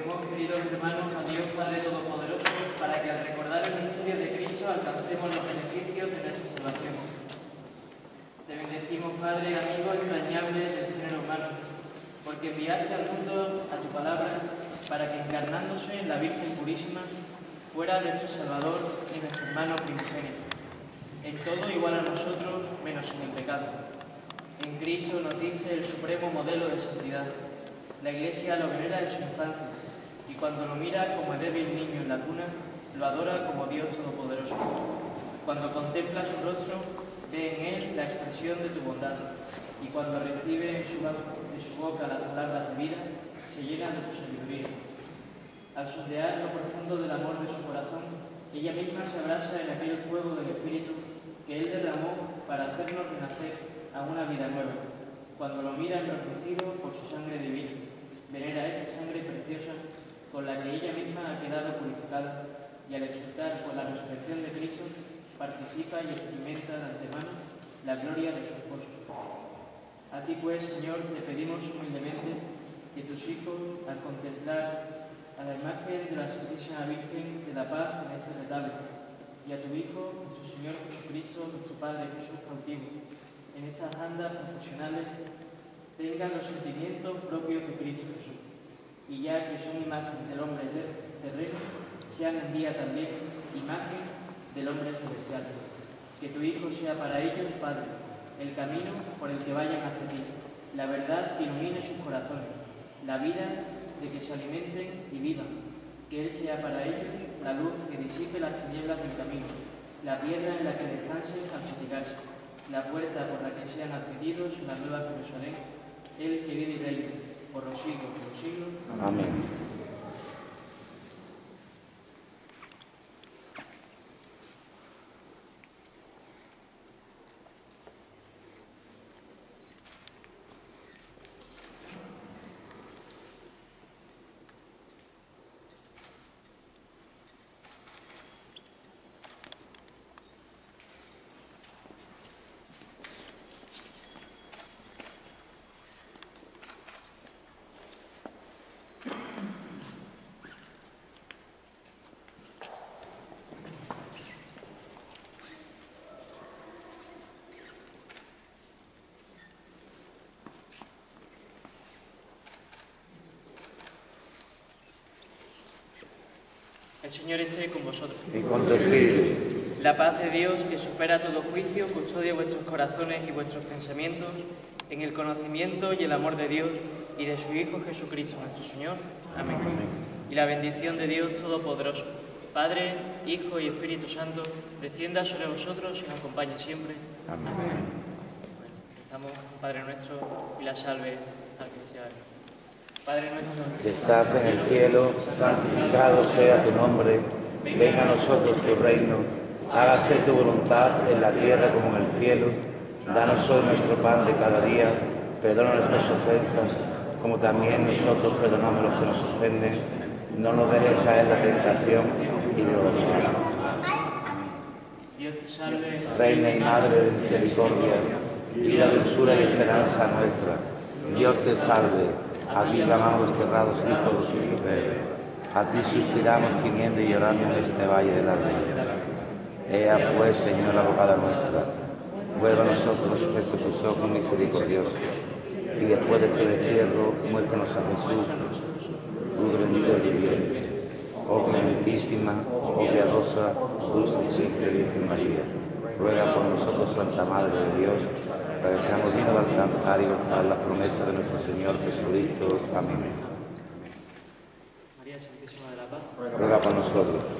hermanos, a Dios Padre Todopoderoso, para que al recordar el misterio de Cristo alcancemos los beneficios de nuestra salvación. Te bendecimos, Padre, amigo entrañable del género humano, porque enviaste al mundo a tu palabra para que encarnándose en la Virgen Purísima fuera nuestro Salvador y nuestro hermano primogénito. En todo igual a nosotros, menos en el pecado. En Cristo nos dice el supremo modelo de santidad. La Iglesia lo venera en su infancia cuando lo mira como débil niño en la cuna, lo adora como Dios Todopoderoso. Cuando contempla su rostro, ve en él la expresión de tu bondad y cuando recibe en su boca las palabras de vida, se llena de tu sabiduría. Al sondear lo profundo del amor de su corazón, ella misma se abraza en aquel fuego del Espíritu que Él derramó para hacernos renacer a una vida nueva, cuando lo mira enriquecido por su sangre divina venera esta sangre preciosa con la que ella misma ha quedado purificada y al exultar por la resurrección de Cristo participa y experimenta de antemano la gloria de su esposo. A ti pues, Señor, te pedimos humildemente que tus hijos, al contemplar a la imagen de la Santísima Virgen, de la paz en este retablo, y a tu Hijo, nuestro Señor Jesucristo, nuestro Padre Jesús cautivo, en estas andas profesionales tengan los sentimientos propios de Cristo Jesús. Y ya que son imagen del hombre terreno, sean en día también imagen del hombre celestial. Que tu Hijo sea para ellos, Padre, el camino por el que vayan hacia ti, la verdad que ilumine sus corazones, la vida de que se alimenten y vivan. Que Él sea para ellos la luz que disipe las tinieblas del camino, la piedra en la que descansen al fatigarse, la puerta por la que sean admitidos en la nueva Jerusalén el que vive y reina por los siglos de los siglos. Amén. El Señor esté con vosotros. Y con tu espíritu. La paz de Dios, que supera todo juicio, custodia vuestros corazones y vuestros pensamientos en el conocimiento y el amor de Dios y de su Hijo Jesucristo nuestro Señor. Amén. Y la bendición de Dios Todopoderoso, Padre, Hijo y Espíritu Santo, descienda sobre vosotros y nos acompañe siempre. Amén. Bueno, empezamos, Padre nuestro, y la salve al nuestro, que estás en el cielo, santificado sea tu nombre, venga a nosotros tu reino, hágase tu voluntad en la tierra como en el cielo, danos hoy nuestro pan de cada día, perdona nuestras ofensas, como también nosotros perdonamos a los que nos ofenden, no nos dejes caer en la tentación y salve, Reina y Madre de misericordia, vida, dulzura y esperanza nuestra, Dios te salve a ti clamamos desterrados hijos de. A ti suspiramos gimiendo y llorando en este valle de la vida. Ea pues, Señor, abogada nuestra, vuelva a nosotros preso tus ojos misericordiosos. Y después de este destierro, muéstranos a Jesús, tu bendito bien. Oh clementísima, oh piadosa, dulce y Virgen María, ruega por nosotros, Santa Madre de Dios, para que seamos dignos de alcanzar y gozar las promesas de nuestro Señor Jesucristo. Amén. María Santísima de la Paz. Ruega por nosotros.